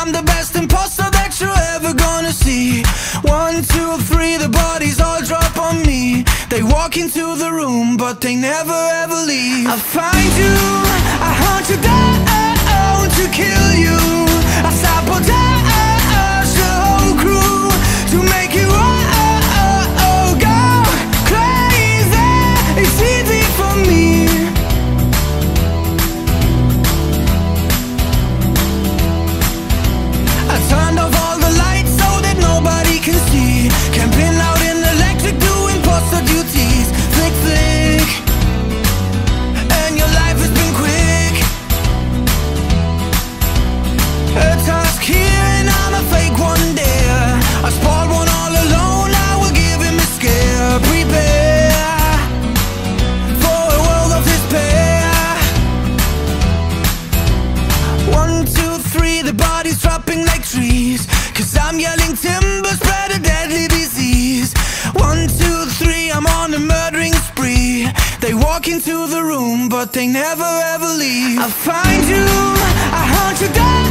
I'm the best imposter that you're ever gonna see. One, two, three, the bodies all drop on me. They walk into the room, but they never ever leave. I find you, I hunt you down trees. Cause I'm yelling timber, spread a deadly disease. One, two, three, I'm on a murdering spree. They walk into the room, but they never ever leave. I find you, I hunt you down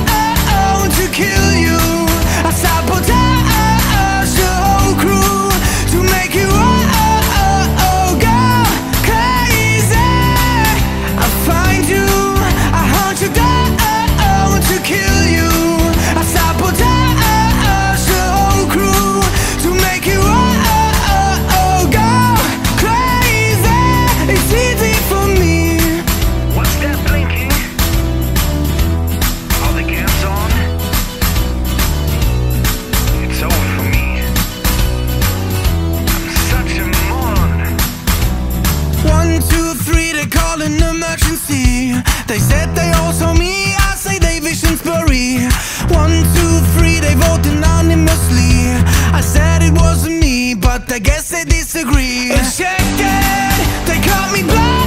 they call an emergency? They said they all saw me, I say they visions blurry. One, two, three, they vote anonymously. I said it wasn't me, but I guess they disagree. Check it, they caught me blind